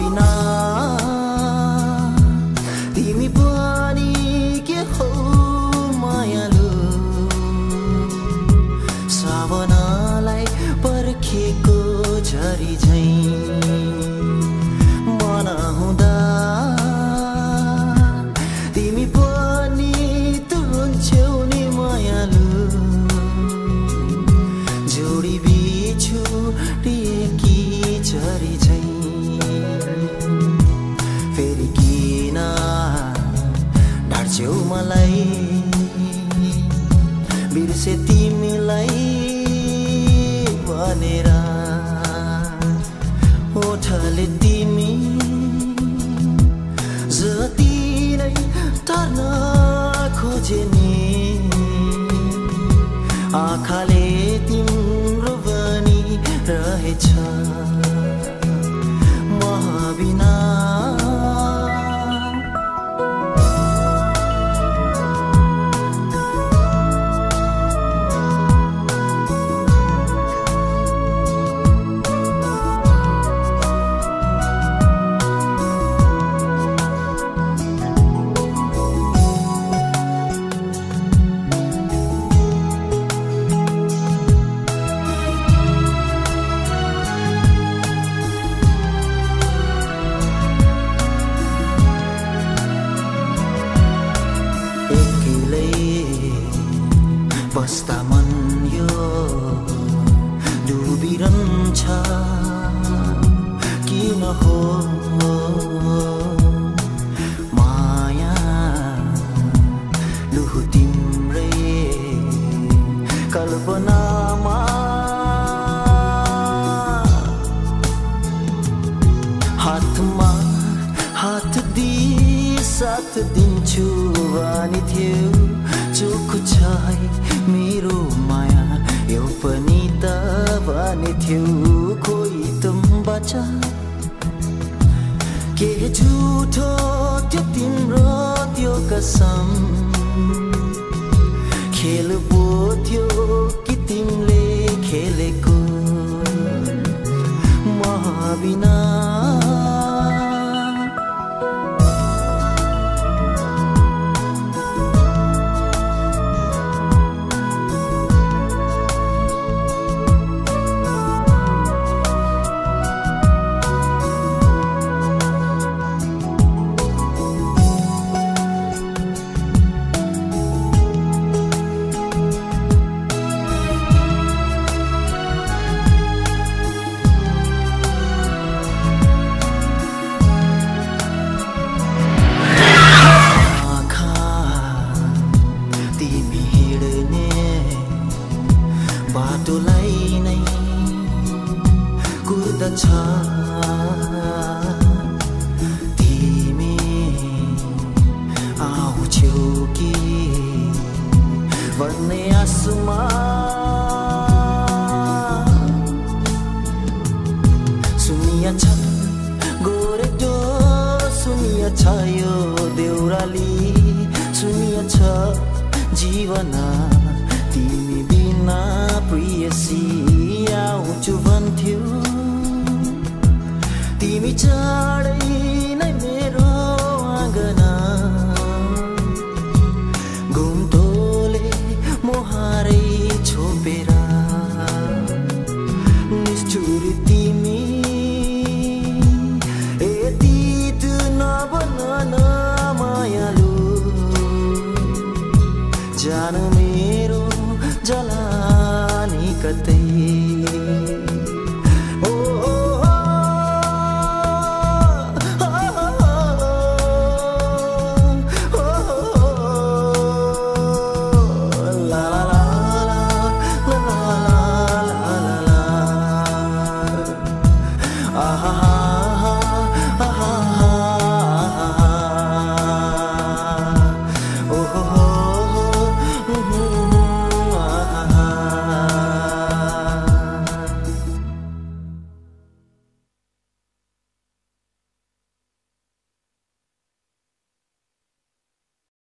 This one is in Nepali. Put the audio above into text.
be nice. भनेर। ओठले तिमी जति नै तर्न खोजे नि। आँखाले बस्दा मन यो डुबिरहन्छ। किन हो? माया लुहु तिम्रै कल्पनामा। हातमा हात दिई साथ दिन्छु भनी थियो चोखो छ मेरो माया यो पनि त भने थियो खोइ तुम बचा के झुठो त्यो तिम्रो त्यो कसम? खेल पो थियो कि तिमीले खेलेको? महाबिना कुर्दछ तिमी आउँछौ कि भन्ने आसमा। सुनिया छ गोरेटो सुनिया छ यो देउराली। सुनिया छ जीवन। உலகத்தை